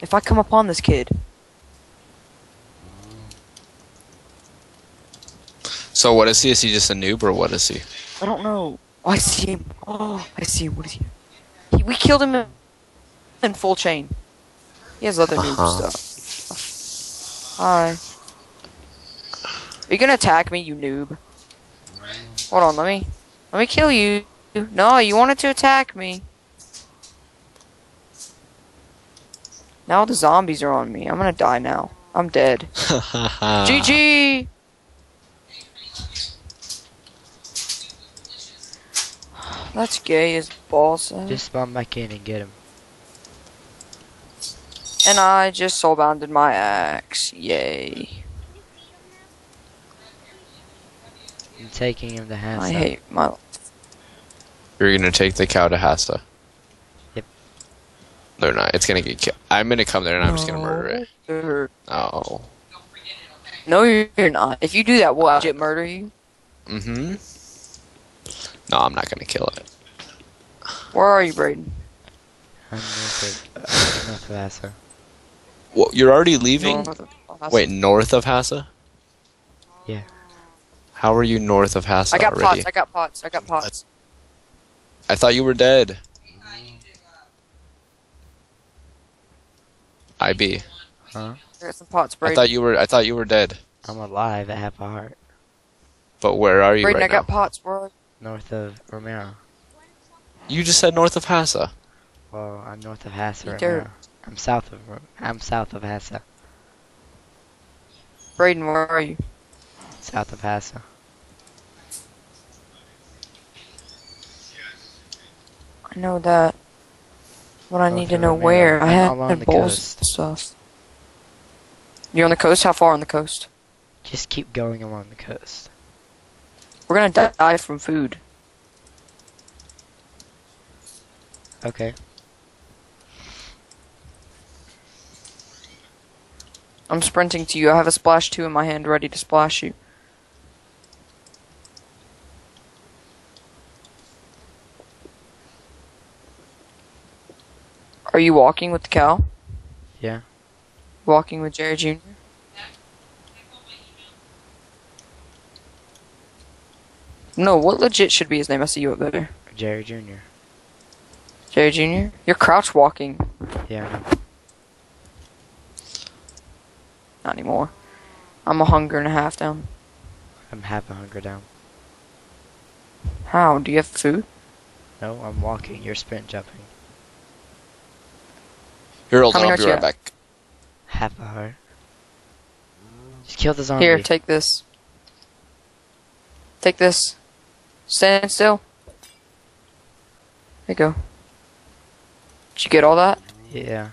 If I come upon this kid, So what is he? Is he just a noob or what is he? I don't know. Oh, I see him. Oh, I see him. What is he? he we killed him in, in full chain. He has other noob Uh-huh. stuff. Hi. Are you gonna attack me, you noob? Hold on, let me let me kill you. No, you wanted to attack me. Now the zombies are on me. I'm gonna die now. I'm dead. GG. That's gay as balls. Eh? Just spawn back in and get him. And I just soulbounded my axe. Yay. I'm taking him to house. I hate my. You're gonna take the cow to Hassa. Yep. They're not. It's gonna get killed. I'm gonna come there and I'm just gonna murder it. it. Oh. No, you're not. If you do that, we'll legit murder you. Mm-hmm. No, I'm not gonna kill it. Where are you, Braden? I'm north of, north of Asa. Well, you're already leaving. North Wait, north of Hassa? Yeah. How are you north of Hassa I got already? pots. I got pots. I got pots. I thought you were dead. IB. Huh? I got some pots, I thought you were. I thought you were dead. I'm alive I have a heart. But where are you Braden, right I got now? pots, bro. North of Romero. You just said north of Hassa. Well, I'm north of Hassa right dirt. now. I'm south of I'm south of Hassa. Braden, where are you? South of Hassa. I know that. But I North need to know where. I I'm had the bowls coast. and stuff. You're on the coast? How far on the coast? Just keep going along the coast. We're gonna di- die from food. Okay. I'm sprinting to you. I have a splash two in my hand ready to splash you. Are you walking with the cow? Yeah. Walking with Jerry Jr.? No, what legit should be his name? I see you up there. Jerry Jr. Jerry Jr.? You're crouch walking. Yeah. Not anymore. I'm a hunger and a half down. I'm half a hunger down. How? Do you have food? No, I'm walking. You're sprint jumping. You're old. How many I'll be you right have? back. Half a heart. Just kill the zombie. Here, take this. Take this. Stand still. There you go. Did you get all that? yeah.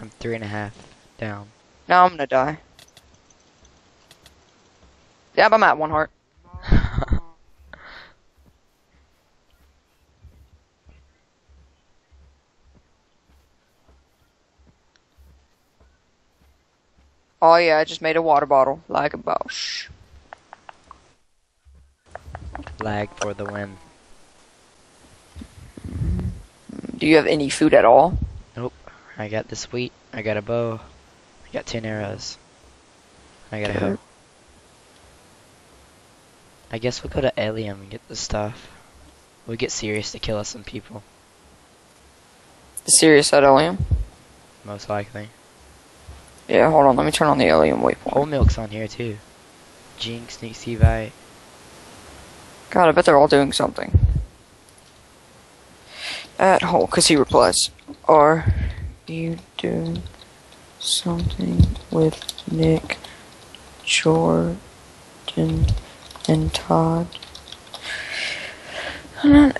I'm three and a half down. Now I'm gonna die. Yep, I'm at one heart. Oh yeah, I just made a water bottle like a boss. Lag for the win. Do you have any food at all? Nope. I got this wheat, I got a bow. I got ten arrows. I got a hoe. I guess we'll go to Elium and get the stuff. We'll get serious to kill us some people, serious at Alien? most likely. Yeah, hold on, let me turn on the Alien waypoint. Whole milk's on here too. Jinx, Sneak Sevite. God, I bet they're all doing something. At home, because he replies, Are you doing something with Nick, Jordan, and Todd? I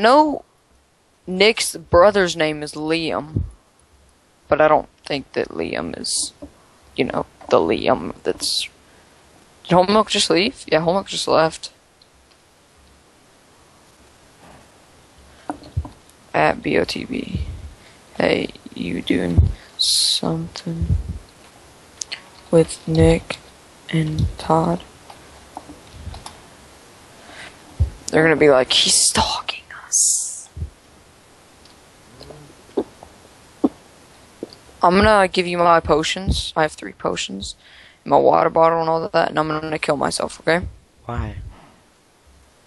know Nick's brother's name is Liam, but I don't think that Liam is, you know, the Liam that's did Whole just leave? Yeah, Whole just left. At BOTB. Hey, you doing something with Nick and Todd? They're gonna be like, he's stalking us. I'm gonna give you my potions. I have three potions, my water bottle, and all of that, and I'm gonna kill myself. Okay? Why?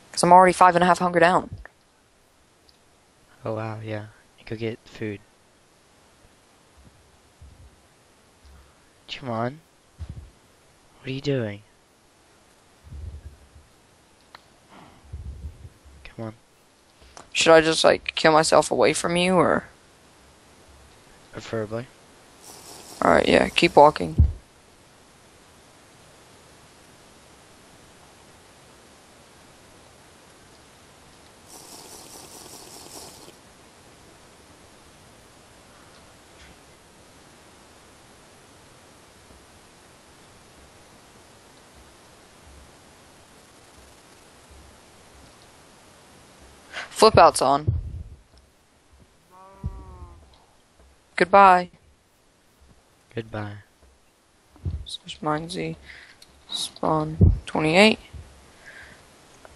Because I'm already five and a half hunger down. Oh wow, yeah. You could get food. Come on. What are you doing? Come on. Should I just like kill myself away from you, or? Preferably. All right, yeah. Keep walking. Flip out's on. Goodbye. Goodbye. Slash mine Z. Spawn 28.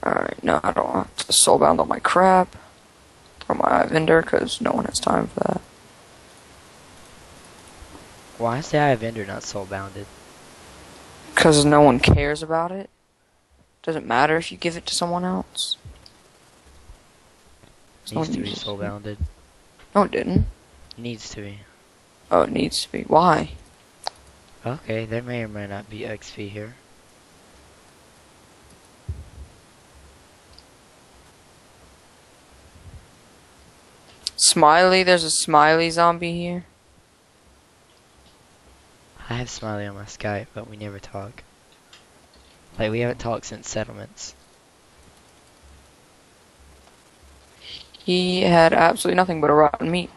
Alright, no, I don't want to soulbound all my crap. Or my vendor because no one has time for that. Why is the Eye of Ender not soul bounded? Because no one cares about it. Doesn't matter if you give it to someone else. Needs to be uses soul bounded. No, it didn't. Needs to be. Oh, it needs to be. Why? Okay, there may or may not be XP here. Smiley, there's a smiley zombie here. I have Smiley on my Skype, but we never talk. Like, we haven't talked since settlements. He had absolutely nothing but a rotten meat.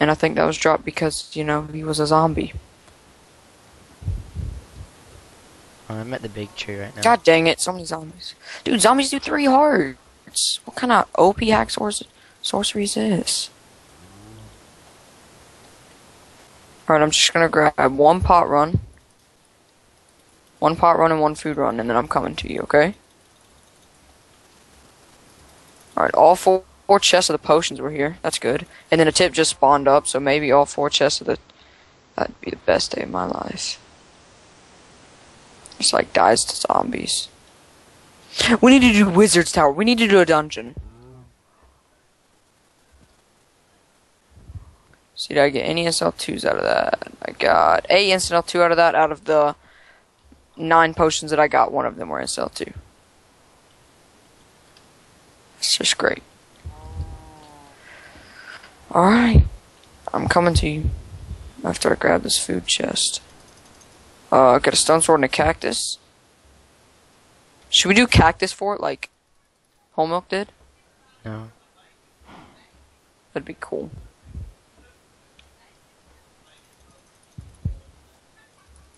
And I think that was dropped because, you know, he was a zombie. Oh, I'm at the big tree right now. God dang it, so many zombies. Dude, zombies do three hearts. What kind of OP hack sorcery is this? Alright, I'm just gonna grab one pot run. One pot run and one food run, and then I'm coming to you, okay? Alright, all four, four chests of the potions were here. That's good. And then a tip just spawned up, so maybe all four chests of the. That'd be the best day of my life. Just like dies to zombies. We need to do Wizard's Tower. We need to do a dungeon. See, did I get any SL2s out of that? I got a instant L2 out of that. Out of the nine potions that I got, one of them were SL2. It's just great. Alright. I'm coming to you. After I grab this food chest. Uh, got a stone sword and a cactus. Should we do cactus fort like Whole Milk did? No. That'd be cool.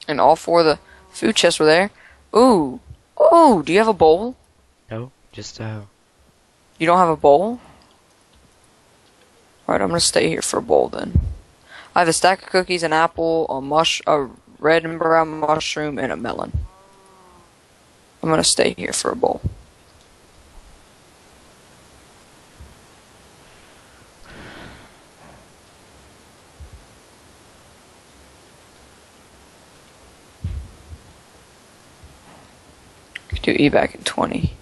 And all four of the food chests were there. Ooh. Ooh, do you have a bowl? No, just, uh, You don't have a bowl? Alright, I'm gonna stay here for a bowl then. I have a stack of cookies, an apple, a mush, a red and brown mushroom, and a melon. I'm gonna stay here for a bowl. Do evac in 20.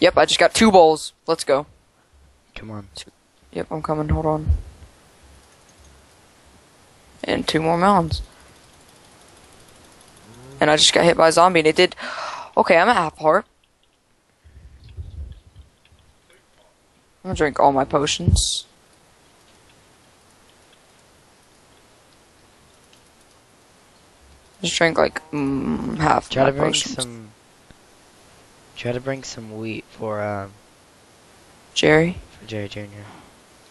Yep, I just got two bowls. Let's go. come on. Yep, I'm coming. Hold on. And two more melons. And I just got hit by a zombie, and it did. Okay, I'm at half heart. I'm gonna drink all my potions. Just drink like mm, half Try to bring potions. some. Try to bring some wheat for, um, Jerry, for Jerry Jr.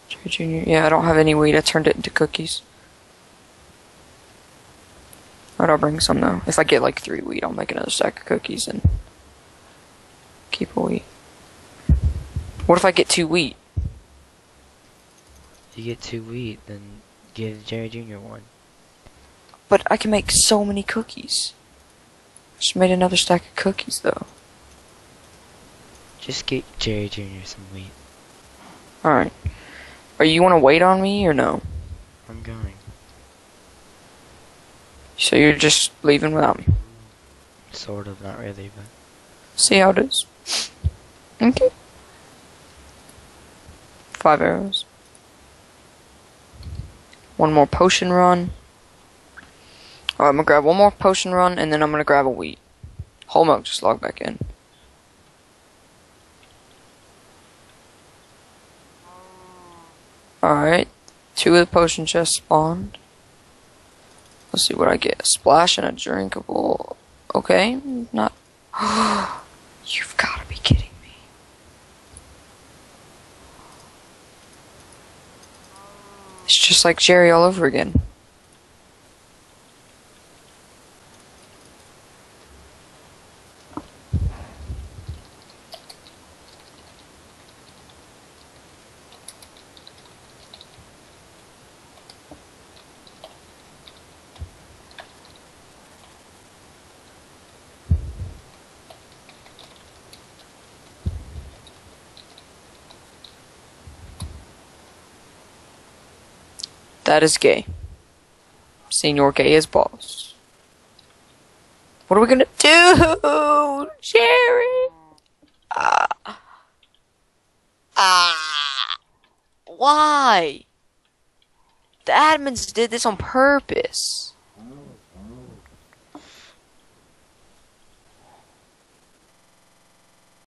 Jerry Jr. Yeah, I don't have any wheat. I turned it into cookies. Alright, I'll bring some though. If I get like three wheat, I'll make another stack of cookies and keep a wheat. What if I get two wheat? If you get two wheat, then give Jerry Jr. one. But I can make so many cookies. Just made another stack of cookies though. Just get Jerry Jr. some wheat. Alright. Are you want to wait on me or no? I'm going. So you're just leaving without me? Sort of, not really, but See how it is. Okay. Five arrows. One more potion run. Alright, I'm gonna grab one more potion run and then I'm gonna grab a wheat. Whole milk, just log back in. Alright. Two of the potion chests spawned. Let's see what I get. A splash and a drinkable. Okay, not. You've gotta be kidding me. It's just like Jerry all over again. That is gay. Senor Gay is boss. What are we gonna do, Jerry? Ah. Ah. Why? The admins did this on purpose.